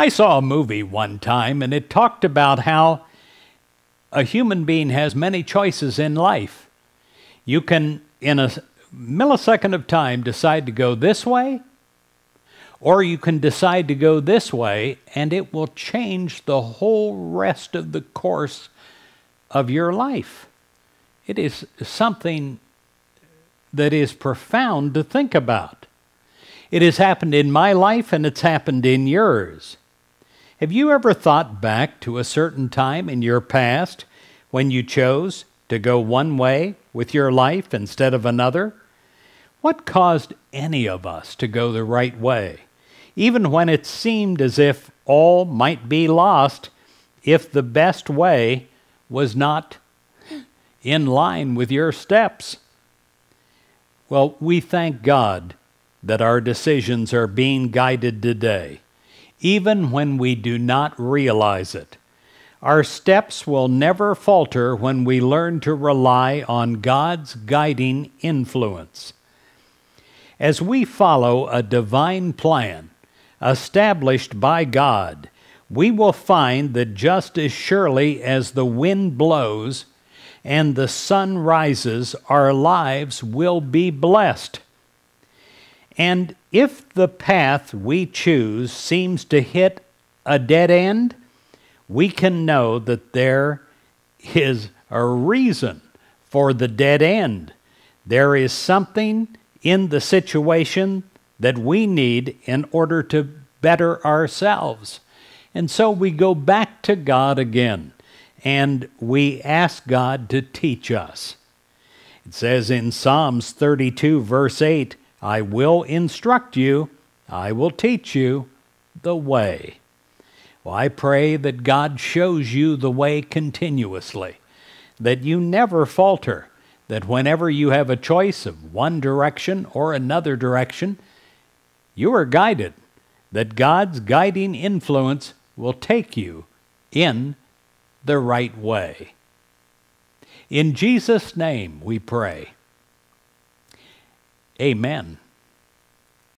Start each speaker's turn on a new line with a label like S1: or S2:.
S1: I saw a movie one time and it talked about how a human being has many choices in life. You can, in a millisecond of time, decide to go this way, or you can decide to go this way, and it will change the whole rest of the course of your life. It is something that is profound to think about. It has happened in my life and it's happened in yours. Have you ever thought back to a certain time in your past when you chose to go one way with your life instead of another? What caused any of us to go the right way, even when it seemed as if all might be lost if the best way was not in line with your steps? Well, we thank God that our decisions are being guided today even when we do not realize it. Our steps will never falter when we learn to rely on God's guiding influence. As we follow a divine plan established by God, we will find that just as surely as the wind blows and the sun rises, our lives will be blessed. And if the path we choose seems to hit a dead end, we can know that there is a reason for the dead end. There is something in the situation that we need in order to better ourselves. And so we go back to God again and we ask God to teach us. It says in Psalms 32, verse 8, I will instruct you, I will teach you the way. Well, I pray that God shows you the way continuously, that you never falter, that whenever you have a choice of one direction or another direction, you are guided, that God's guiding influence will take you in the right way. In Jesus' name we pray. Amen.